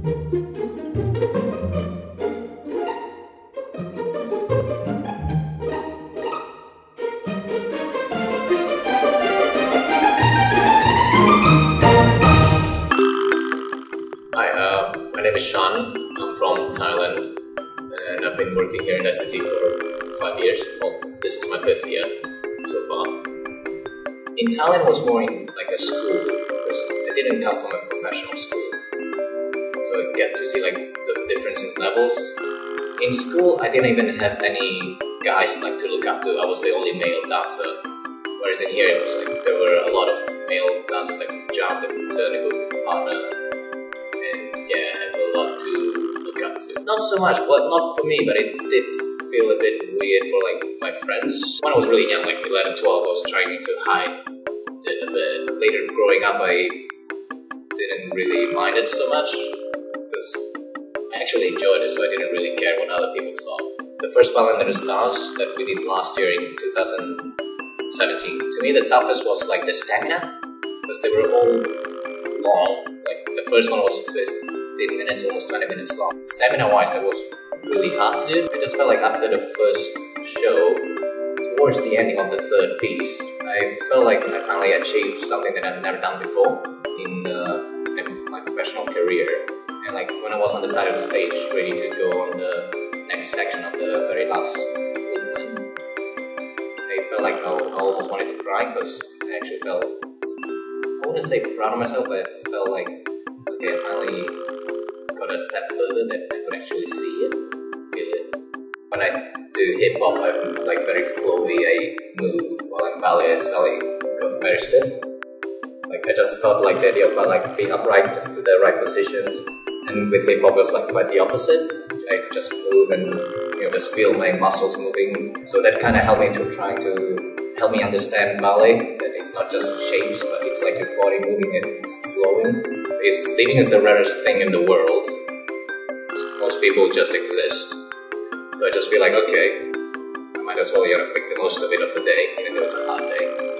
Hi, uh, my name is Shan. I'm from Thailand, and I've been working here in SDT for five years. Well, this is my fifth year so far. In Thailand, was more in like a school because I didn't come from a professional school, get to see like the difference in levels. In school, I didn't even have any guys like to look up to. I was the only male dancer. Whereas in here, it was like there were a lot of male dancers that could jump, that could turn, that could and yeah, I have a lot to look up to. Not so much, well, not for me, but it did feel a bit weird for like my friends. When I was really young, like 11, 12, I was trying to hide it a bit. Later, growing up, I didn't really mind it so much actually enjoyed it, so I didn't really care what other people thought. The first Ballet Under the Stars dance that we did last year in 2017, to me, the toughest was like the stamina because they were all long. Like the first one was 15 minutes, almost 20 minutes long. Stamina wise, that was really hard to do. I just felt like after the first show, towards the ending of the third piece, I felt like I finally achieved something that I've never done before in, uh, my professional career. And like when I was on the side of the stage, ready to go on the next section of the very last movement, I felt like I, almost wanted to cry because I actually felt I wouldn't say proud of myself, but I felt like, okay, I finally got a step further that I could actually see it, feel it. When I do hip hop, I'm like very flowy, I move, while in ballet, I suddenly got very stiff. Like, I just thought like the idea about like being upright, just to the right positions, and with hip hop, it was like quite the opposite. I could just move and you know just feel my muscles moving. So that kind of helped me to trying to help me understand ballet. That it's not just shapes, but it's like your body moving and it's flowing. It's leaving is the rarest thing in the world. Most people just exist. So I just feel like okay, I might as well you know make the most of it of the day, even though it's a hard day.